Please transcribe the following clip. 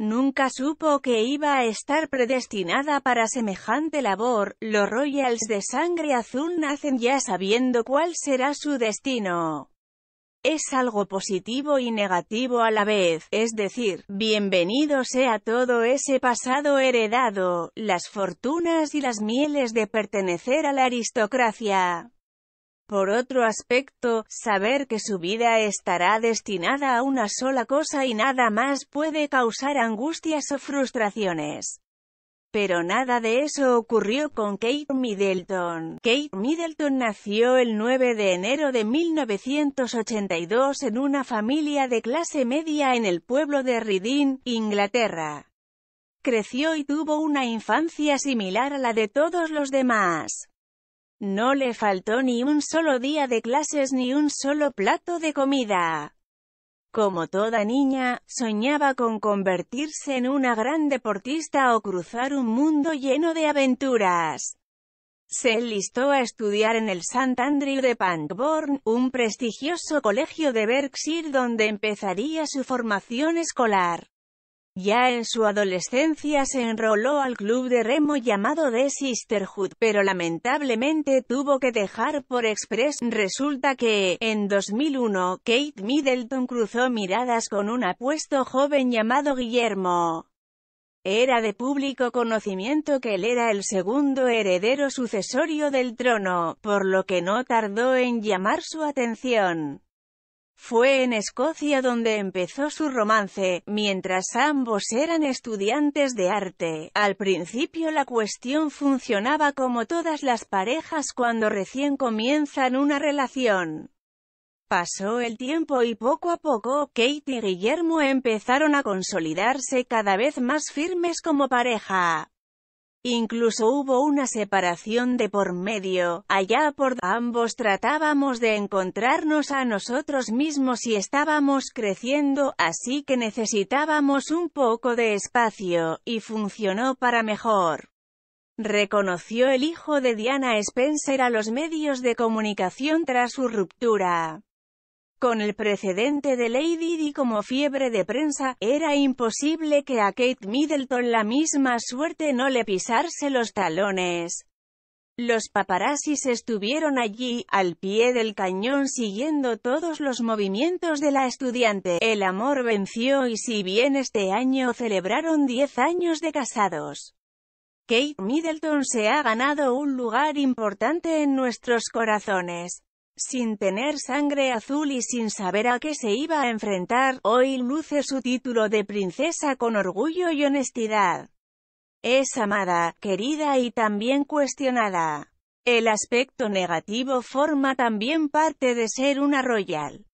Nunca supo que iba a estar predestinada para semejante labor, los Royals de sangre azul nacen ya sabiendo cuál será su destino. Es algo positivo y negativo a la vez, es decir, bienvenido sea todo ese pasado heredado, las fortunas y las mieles de pertenecer a la aristocracia. Por otro aspecto, saber que su vida estará destinada a una sola cosa y nada más puede causar angustias o frustraciones. Pero nada de eso ocurrió con Kate Middleton. Kate Middleton nació el 9 de enero de 1982 en una familia de clase media en el pueblo de Reading, Inglaterra. Creció y tuvo una infancia similar a la de todos los demás. No le faltó ni un solo día de clases ni un solo plato de comida. Como toda niña, soñaba con convertirse en una gran deportista o cruzar un mundo lleno de aventuras. Se enlistó a estudiar en el St. Andrew de Pangbourne, un prestigioso colegio de Berkshire donde empezaría su formación escolar. Ya en su adolescencia se enroló al club de remo llamado The Sisterhood, pero lamentablemente tuvo que dejar por express. Resulta que, en 2001, Kate Middleton cruzó miradas con un apuesto joven llamado Guillermo. Era de público conocimiento que él era el segundo heredero sucesorio del trono, por lo que no tardó en llamar su atención. Fue en Escocia donde empezó su romance, mientras ambos eran estudiantes de arte. Al principio la cuestión funcionaba como todas las parejas cuando recién comienzan una relación. Pasó el tiempo y poco a poco, Kate y Guillermo empezaron a consolidarse cada vez más firmes como pareja. Incluso hubo una separación de por medio, allá por ambos tratábamos de encontrarnos a nosotros mismos y estábamos creciendo, así que necesitábamos un poco de espacio, y funcionó para mejor. Reconoció el hijo de Diana Spencer a los medios de comunicación tras su ruptura. Con el precedente de Lady Di como fiebre de prensa, era imposible que a Kate Middleton la misma suerte no le pisarse los talones. Los paparazzis estuvieron allí, al pie del cañón siguiendo todos los movimientos de la estudiante. El amor venció y si bien este año celebraron 10 años de casados, Kate Middleton se ha ganado un lugar importante en nuestros corazones. Sin tener sangre azul y sin saber a qué se iba a enfrentar, hoy luce su título de princesa con orgullo y honestidad. Es amada, querida y también cuestionada. El aspecto negativo forma también parte de ser una royal.